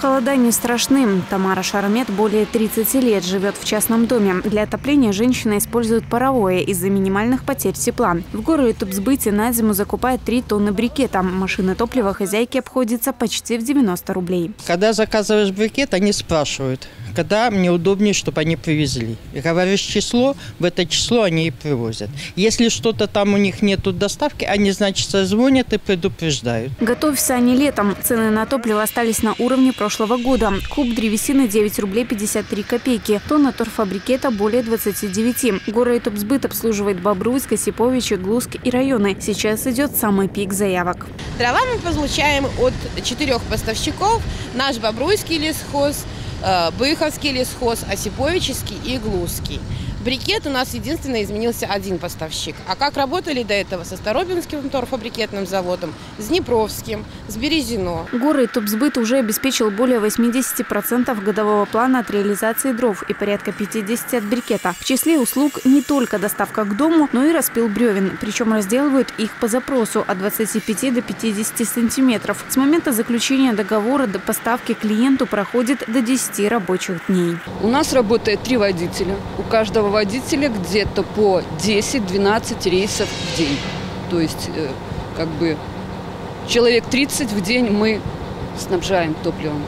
Холода не страшны. Тамара Шармет более 30 лет живет в частном доме. Для отопления женщина использует паровое из-за минимальных потерь тепла. В городе Тупсбыте на зиму закупает 3 тонны брикета. Машины топлива хозяйки обходится почти в 90 рублей. Когда заказываешь брикет, они спрашивают, когда мне удобнее, чтобы они привезли. И говоришь число, в это число они и привозят. Если что-то там у них нету доставки, они, значит, звонят и предупреждают. Готовься они летом. Цены на топливо остались на уровне прошлого года. Куб древесины 9 рублей 53 копейки. Тонна торфабрикета более 29. Город Топсбыт обслуживает Бобруйск, Осипович, Глузк и районы. Сейчас идет самый пик заявок. Дрова мы получаем от четырех поставщиков. Наш Бобруйский лесхоз, Быховский лесхоз, Осиповический и Глузский. Брикет у нас единственно изменился один поставщик. А как работали до этого со Старобинским торфабрикетным заводом, с Днепровским, с Березино. Город Топсбыт уже обеспечил более 80% годового плана от реализации дров и порядка 50 от брикета. В числе услуг не только доставка к дому, но и распил бревен. Причем разделывают их по запросу от 25 до 50 сантиметров. С момента заключения договора до поставки клиенту проходит до 10 рабочих дней. У нас работает три водителя. У каждого водителя где-то по 10-12 рейсов в день. То есть, э, как бы, человек 30 в день мы снабжаем топливом.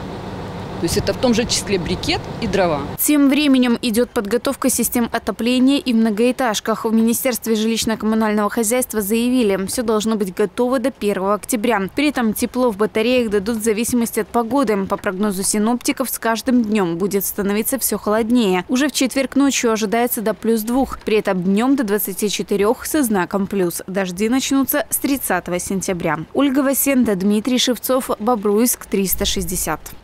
То есть это в том же числе брикет и дрова. Тем временем идет подготовка систем отопления и в многоэтажках. В Министерстве жилищно-коммунального хозяйства заявили, все должно быть готово до 1 октября. При этом тепло в батареях дадут в зависимости от погоды. По прогнозу синоптиков, с каждым днем будет становиться все холоднее. Уже в четверг ночью ожидается до плюс 2. При этом днем до 24 со знаком плюс. Дожди начнутся с 30 сентября. Ольга Васенда, Дмитрий Шевцов, Бобруйск, 360.